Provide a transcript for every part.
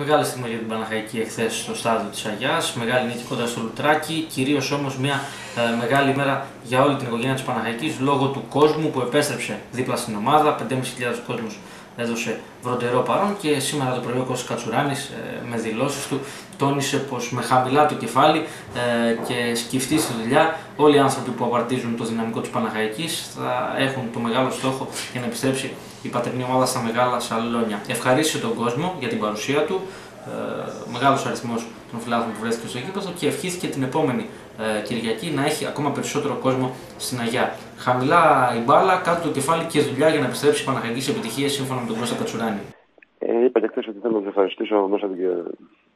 Μεγάλη στιγμή για την Παναχαϊκή εχθές στο στάδιο της Αγιάς. Μεγάλη νίκη κοντά στο Λουτράκι. Κυρίως όμως μια ε, μεγάλη ημέρα για όλη την οικογένεια της Παναχαϊκής λόγω του κόσμου που επέστρεψε δίπλα στην ομάδα. 5.500 κόσμου έδωσε βροντερό παρόν και σήμερα το πρωί ο Κώστας Κατσουράνης ε, με δηλώσεις του τόνισε πως με χαμηλά το κεφάλι ε, και σκεφτείς στη δουλειά όλοι οι άνθρωποι που απαρτίζουν το δυναμικό της Παναχαϊκής θα έχουν το μεγάλο στόχο για να επιστρέψει η πατρινή ομάδα στα μεγάλα σαλόνια. Ευχαρίστησε τον κόσμο για την παρουσία του, ε, μεγάλος αριθμός των φιλάθλων που βρέθηκε στο γήπεδο και ευχήθηκε την επόμενη ε, Κυριακή να έχει ακόμα περισσότερο κόσμο στην Αγιά. Χαμηλά η μπάλα, κάτω το κεφάλι και δουλειά για να επιστρέψει η Παναχαϊκή σε επιτυχία σύμφωνα με τον Κώστα Κατσουράνη. Ε, είπα και χθες ότι θέλω να σας ευχαριστήσω μέσα, την,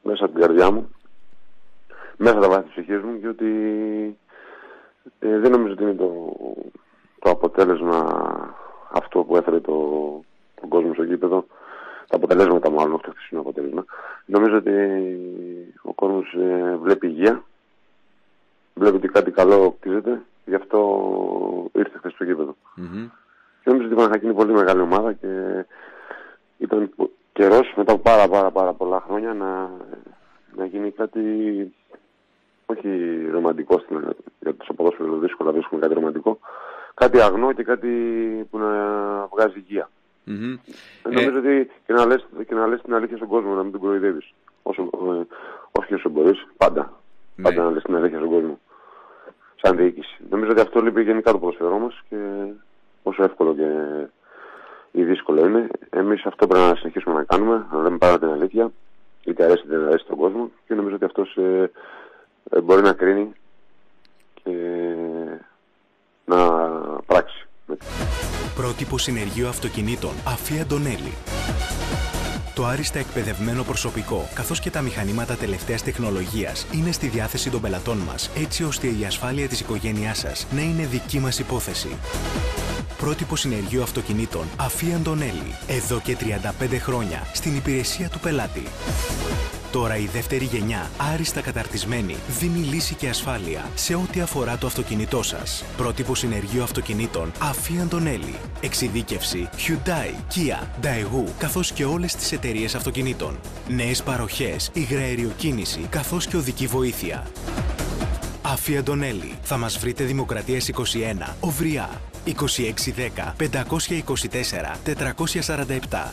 μέσα την καρδιά μου, μέσα τα βάθη της ψυχής μου και ότι ε, δεν νομίζω ότι είναι το, το αποτέλεσμα αυτό που έφερε το, τον κόσμο στο γήπεδο. Τα αποτελέσματα μάλλον, αυτό είναι αποτέλεσμα. Νομίζω ότι ο κόσμος ε, βλέπει υγεία, βλέπει ότι κάτι καλό κτίζεται, γι' αυτό ήρθε χθες στο γήπεδο. Mm-hmm. Και νομίζω ότι η Παναχακή είναι πολύ μεγάλη ομάδα και ήταν καιρός μετά από πάρα, πάρα, πάρα πολλά χρόνια να, να γίνει κάτι όχι ρομαντικό στην, για τους αποδόσφαιρου δύσκολα βρίσκουμε κάτι ρομαντικό κάτι αγνό και κάτι που να βγάζει υγεία. Mm-hmm. Νομίζω ε... ότι και να, λες, και να λες την αλήθεια στον κόσμο, να μην τον κοροϊδεύεις. Όσο, ε, όχι όσο μπορείς, πάντα. Ναι. Πάντα να λες την αλήθεια στον κόσμο. Σαν διοίκηση. Νομίζω ότι αυτό λείπει γενικά το ποδοσφαιρό μας και όσο εύκολο και ή δύσκολο είναι. Εμείς αυτό πρέπει να συνεχίσουμε να κάνουμε, να λέμε πάρα την αλήθεια, είτε αρέσει είτε δεν αρέσει στον κόσμο και νομίζω ότι αυτός ε, ε, μπορεί να κρίνει και να πράξει. Πρότυπο συνεργείο αυτοκινήτων Αφή Αντωνέλη. Το άριστα εκπαιδευμένο προσωπικό, καθώς και τα μηχανήματα τελευταίας τεχνολογίας, είναι στη διάθεση των πελατών μας, έτσι ώστε η ασφάλεια της οικογένειάς σας να είναι δική μας υπόθεση. Πρότυπο συνεργείο αυτοκινήτων Αφή Αντωνέλη. Εδώ και 35 χρόνια, στην υπηρεσία του πελάτη. Τώρα η δεύτερη γενιά, άριστα καταρτισμένη, δίνει λύση και ασφάλεια σε ό,τι αφορά το αυτοκίνητό σας. Πρότυπο συνεργείο αυτοκινήτων Αφή Αντωνέλη. Εξειδίκευση Hyundai, Kia, Daewoo, καθώς και όλες τις εταιρείες αυτοκινήτων. Νέες παροχές, υγραεριοκίνηση, καθώς και οδική βοήθεια. Αφή Αντωνέλη. Θα μας βρείτε Δημοκρατίας 21, Οβριά. 2610 524 447